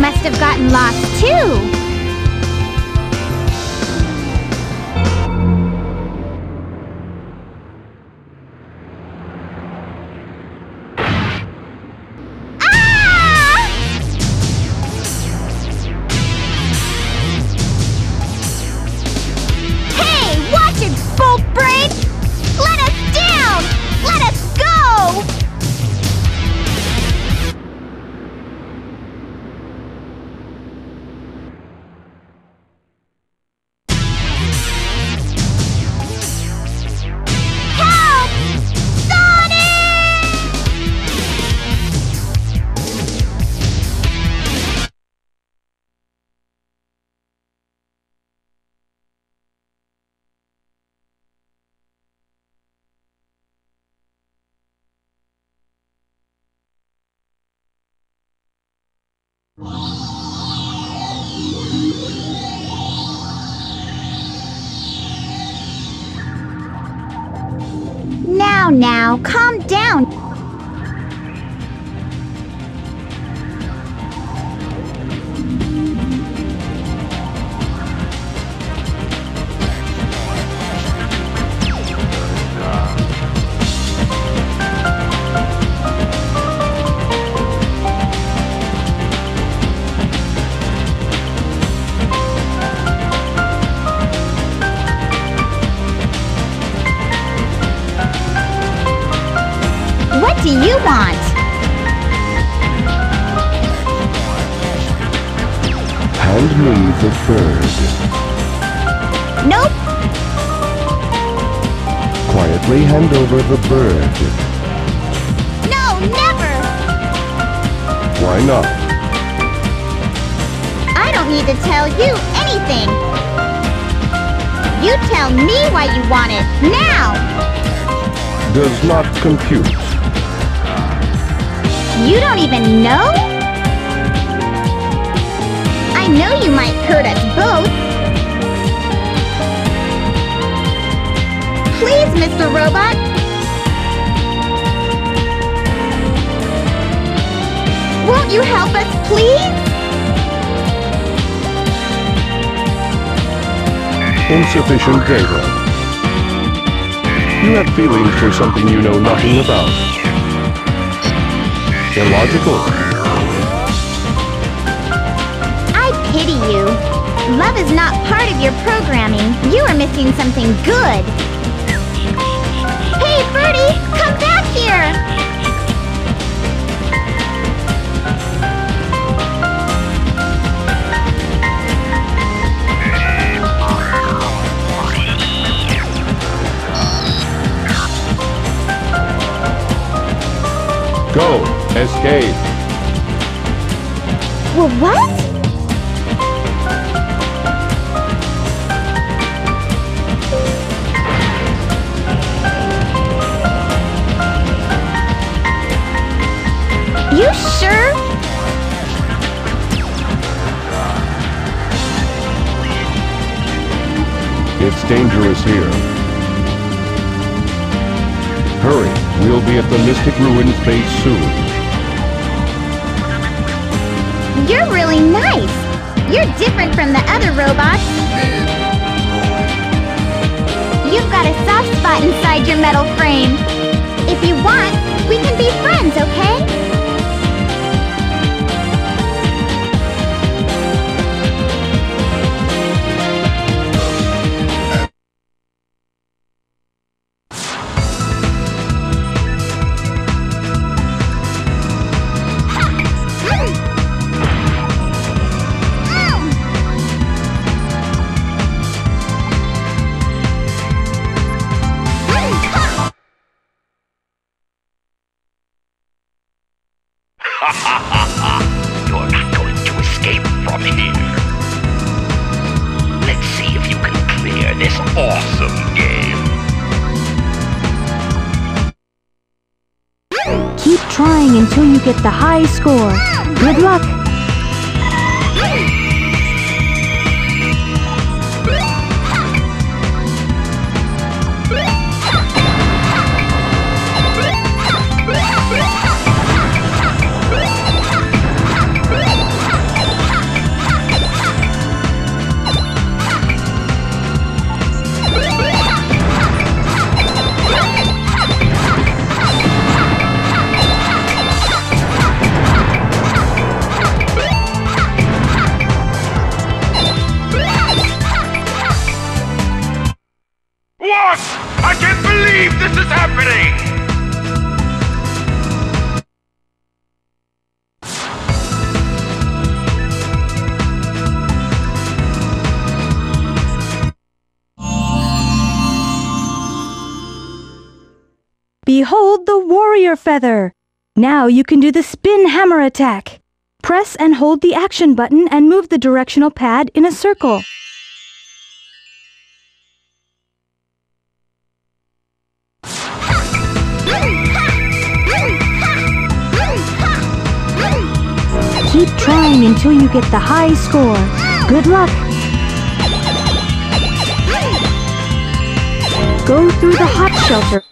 must have gotten lost too. Now, calm down. Do you want? Hand me the bird. Nope. Quietly hand over the bird. No, never! Why not? I don't need to tell you anything. You tell me why you want it, now! Does not compute. You don't even know? I know you might hurt us both. Please, Mr. Robot. Won't you help us, please? Insufficient data. You have feelings for something you know nothing about illogical. I pity you. Love is not part of your programming. You are missing something good. Hey, Birdie! Come back here! Go! Escape. Well, what? You sure? It's dangerous here. Hurry, we'll be at the Mystic Ruins base soon. You're really nice. You're different from the other robots. You've got a soft spot inside your metal frame. If you want, we can be friends, until you get the high score. Good luck! Behold the warrior feather! Now you can do the spin hammer attack. Press and hold the action button and move the directional pad in a circle. Keep trying until you get the high score. Good luck! Go through the hot shelter.